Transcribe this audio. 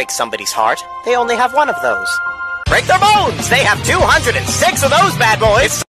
break somebody's heart. They only have one of those. Break their bones! They have 206 of those bad boys!